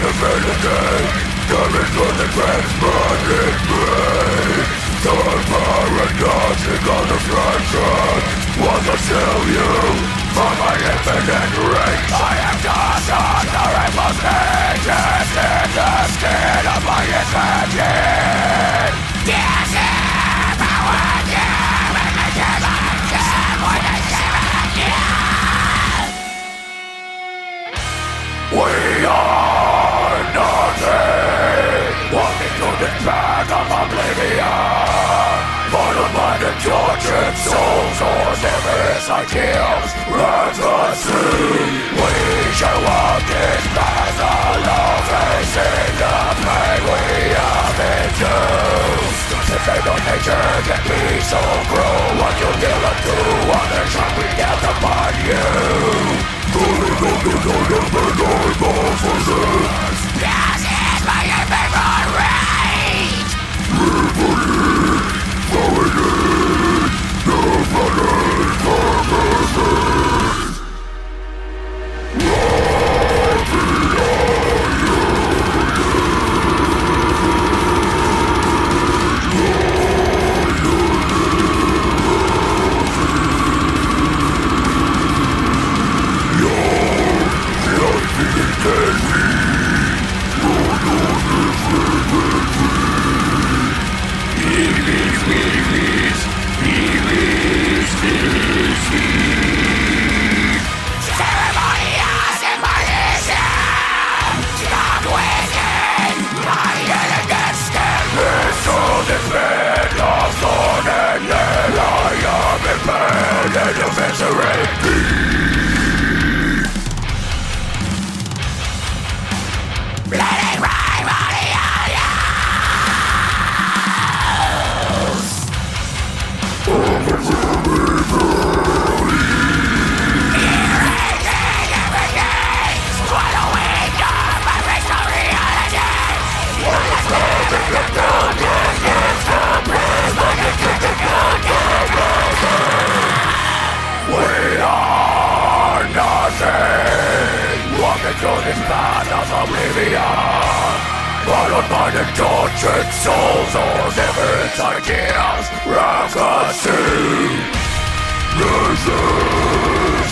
infinity Coming through the burning me The paradoxic on the fraction Was to steal you from my infinite reach I am just atmosphere Just in the skin of my power you oblivion Followed by the tortured souls or never ideals Runs the sea. We shall walk this path alone Facing the pain we have endured To say the nature can be so cruel What you deal unto others shall bring down upon you This path of oblivion Followed by the tortured souls or different ideals Rock us This is